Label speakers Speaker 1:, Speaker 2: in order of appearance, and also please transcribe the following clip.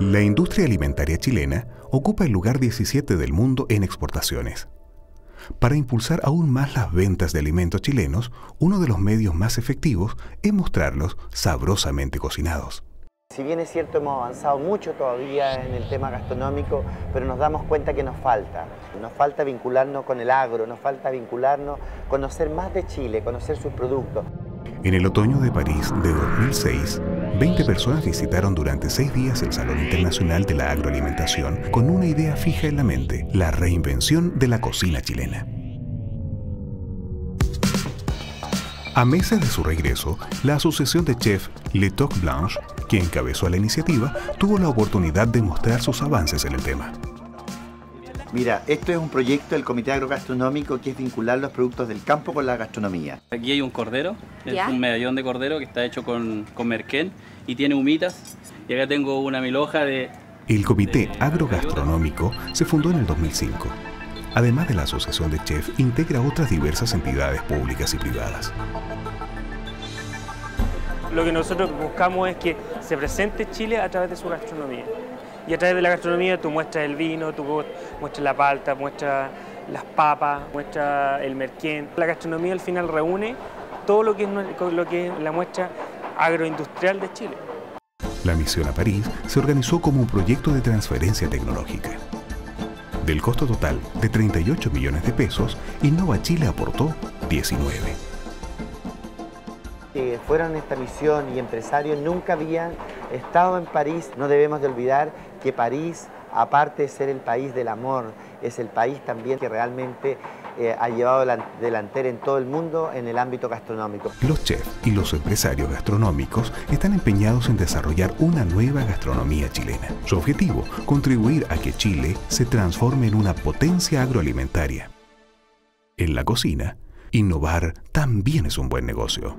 Speaker 1: La industria alimentaria chilena ocupa el lugar 17 del mundo en exportaciones. Para impulsar aún más las ventas de alimentos chilenos, uno de los medios más efectivos es mostrarlos sabrosamente cocinados.
Speaker 2: Si bien es cierto hemos avanzado mucho todavía en el tema gastronómico, pero nos damos cuenta que nos falta. Nos falta vincularnos con el agro, nos falta vincularnos, conocer más de Chile, conocer sus productos.
Speaker 1: En el otoño de París de 2006, 20 personas visitaron durante seis días el Salón Internacional de la Agroalimentación con una idea fija en la mente, la reinvención de la cocina chilena. A meses de su regreso, la Asociación de Chef Le Toc Blanche, que encabezó la iniciativa, tuvo la oportunidad de mostrar sus avances en el tema.
Speaker 2: Mira, esto es un proyecto del Comité Agrogastronómico que es vincular los productos del campo con la gastronomía.
Speaker 3: Aquí hay un cordero, es un medallón de cordero que está hecho con, con merquén y tiene humitas. Y acá tengo una miloja de...
Speaker 1: El Comité Agrogastronómico se fundó en el 2005. Además de la Asociación de Chef, integra otras diversas entidades públicas y privadas.
Speaker 4: Lo que nosotros buscamos es que se presente Chile a través de su gastronomía. Y a través de la gastronomía tú muestras el vino, tú muestras la palta, muestras las papas, muestras el merquén. La gastronomía al final reúne todo lo que es, lo que es la muestra agroindustrial de Chile.
Speaker 1: La misión a París se organizó como un proyecto de transferencia tecnológica. Del costo total de 38 millones de pesos, Innova Chile aportó 19.
Speaker 2: Que fueron esta misión y empresarios nunca habían estado en París. No debemos de olvidar que París, aparte de ser el país del amor, es el país también que realmente eh, ha llevado la delantera en todo el mundo en el ámbito gastronómico.
Speaker 1: Los chefs y los empresarios gastronómicos están empeñados en desarrollar una nueva gastronomía chilena. Su objetivo, contribuir a que Chile se transforme en una potencia agroalimentaria. En la cocina, innovar también es un buen negocio.